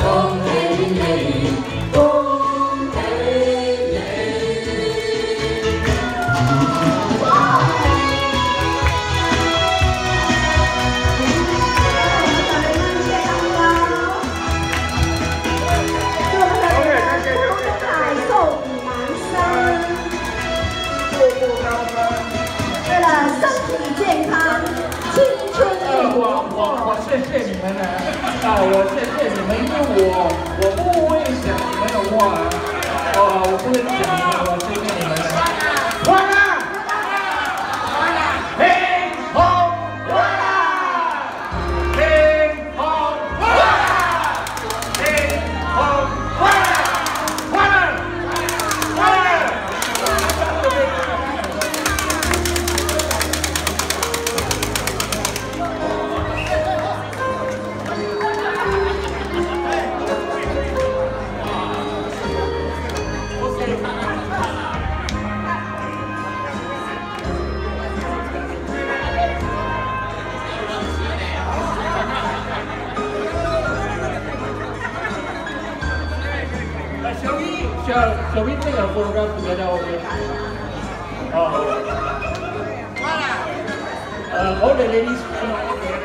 Oh. 小一这个 photograph together okay? Oh. Uh, all the ladies.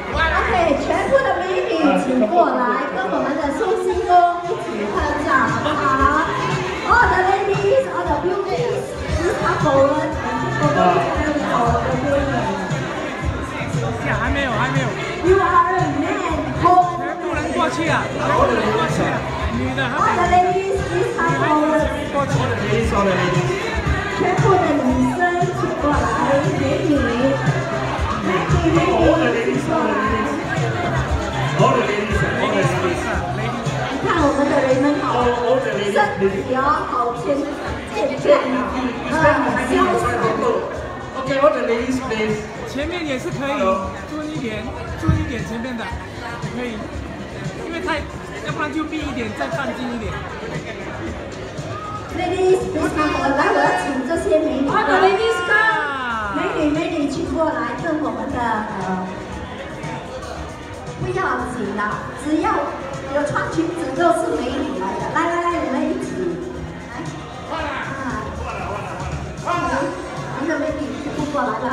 OK，全部的美女请过来跟我们的寿星公一起拍照，好不好？All the ladies, all the beauties, a man, 全部人过去啊，全部人过去啊，女的还没.过去。ladies, all the ladies. 全部的女生请过来，美女，美女。好的，女士，好的女士，你看我们的人们好，身体好，精神好，漂亮。OK，我的 ladies first。前面也是可以，注意点，注意点前面的，可以，因为太，要不然就闭一点，再放近一点。Ladies, 来，我要请这些美女美女美女请过来跟我们的呃，不要紧的，只要有穿裙子就是美女来的，来来来，你们一起。来，啊，我们的美女全部过来了。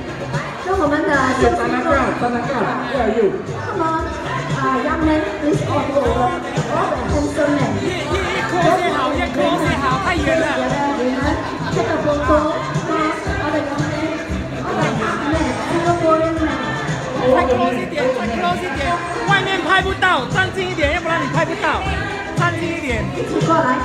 我们的秀星公 Where are you? Come on, uh, young man, please all go over. All the handsome men. 越越越 close 越好，太远了。这个波波，啊，all the young men, all the young men, Singaporean men. 再 close 一点，再 close 一点，外面拍不到，站近一点，要不然你拍不到，站近一点。一起过来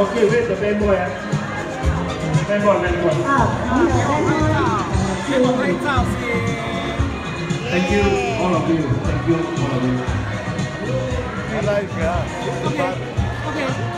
okay, where's the band boy? ah? Band boy, band boy. 啊，我们的 band 给我拍照先。Thank you, all of you. Thank you, all of you. OK OK，